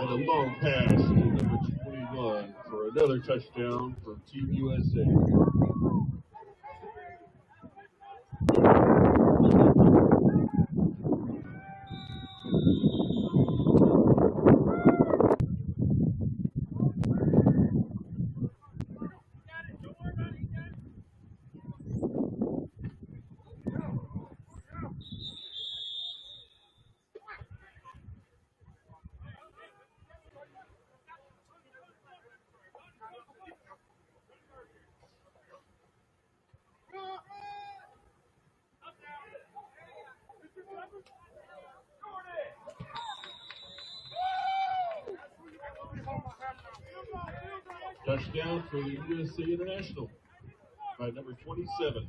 And a long pass to number 21 for another touchdown from Team USA. Touchdown for the USA International by number 27.